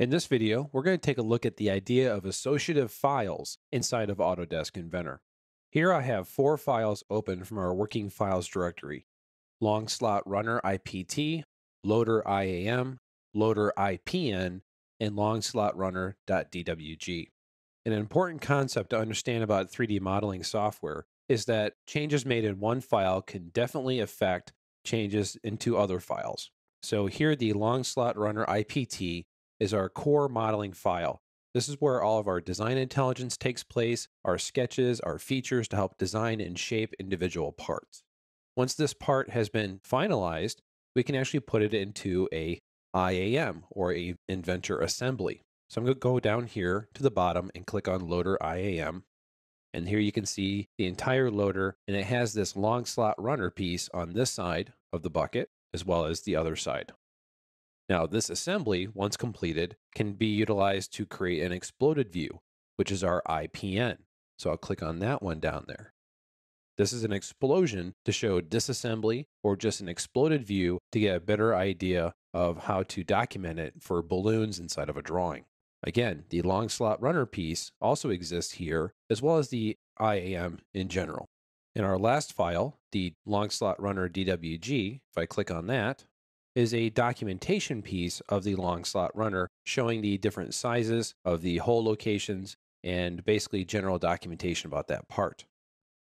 In this video, we're going to take a look at the idea of associative files inside of Autodesk Inventor. Here I have four files open from our working files directory. Long slot runner IPT, loader IAM, loader IPN, and long slot runner.dwg. An important concept to understand about 3D modeling software is that changes made in one file can definitely affect changes into other files. So here the long slot runner IPT is our core modeling file. This is where all of our design intelligence takes place, our sketches, our features to help design and shape individual parts. Once this part has been finalized, we can actually put it into a IAM or a inventor assembly. So I'm going to go down here to the bottom and click on loader IAM. And here you can see the entire loader and it has this long slot runner piece on this side of the bucket as well as the other side. Now, this assembly, once completed, can be utilized to create an exploded view, which is our IPN. So I'll click on that one down there. This is an explosion to show disassembly or just an exploded view to get a better idea of how to document it for balloons inside of a drawing. Again, the long slot runner piece also exists here, as well as the IAM in general. In our last file, the long slot runner DWG, if I click on that, is a documentation piece of the long slot runner showing the different sizes of the hole locations and basically general documentation about that part.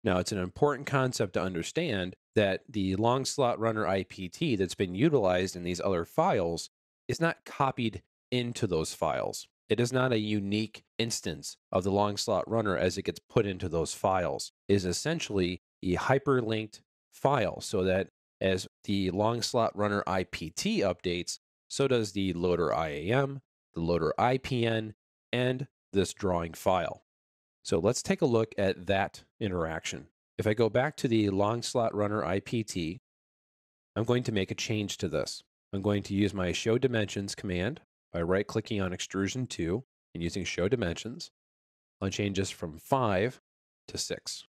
Now, it's an important concept to understand that the long slot runner IPT that's been utilized in these other files is not copied into those files. It is not a unique instance of the long slot runner as it gets put into those files. It is essentially a hyperlinked file so that as the long slot runner IPT updates, so does the loader IAM, the loader IPN, and this drawing file. So let's take a look at that interaction. If I go back to the long slot runner IPT, I'm going to make a change to this. I'm going to use my show dimensions command by right clicking on extrusion 2 and using show dimensions. I'll change this from 5 to 6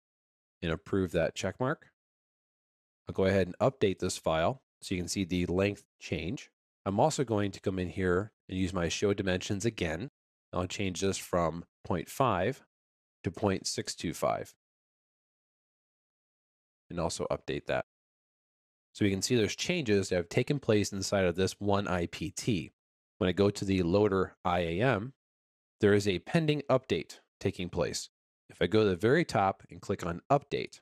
and approve that check mark. I'll go ahead and update this file so you can see the length change. I'm also going to come in here and use my show dimensions again. I'll change this from 0.5 to 0.625 and also update that. So we can see there's changes that have taken place inside of this one IPT. When I go to the loader IAM, there is a pending update taking place. If I go to the very top and click on update,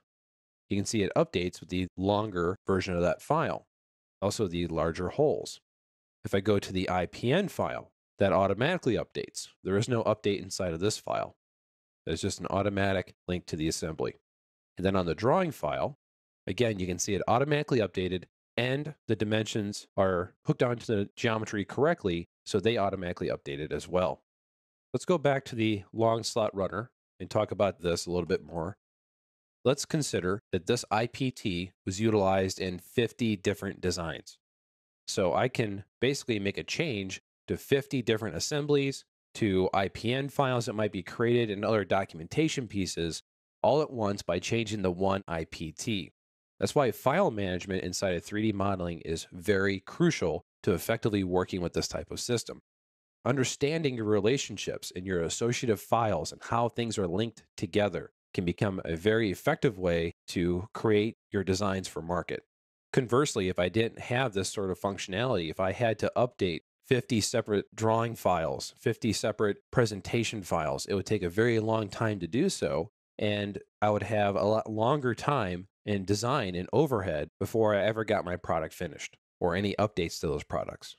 you can see it updates with the longer version of that file, also the larger holes. If I go to the IPN file, that automatically updates. There is no update inside of this file. There's just an automatic link to the assembly. And then on the drawing file, again, you can see it automatically updated and the dimensions are hooked onto the geometry correctly, so they automatically update it as well. Let's go back to the long slot runner and talk about this a little bit more. Let's consider that this IPT was utilized in 50 different designs. So I can basically make a change to 50 different assemblies, to IPN files that might be created and other documentation pieces all at once by changing the one IPT. That's why file management inside of 3D modeling is very crucial to effectively working with this type of system. Understanding your relationships and your associative files and how things are linked together can become a very effective way to create your designs for market. Conversely, if I didn't have this sort of functionality, if I had to update 50 separate drawing files, 50 separate presentation files, it would take a very long time to do so. And I would have a lot longer time in design and overhead before I ever got my product finished or any updates to those products.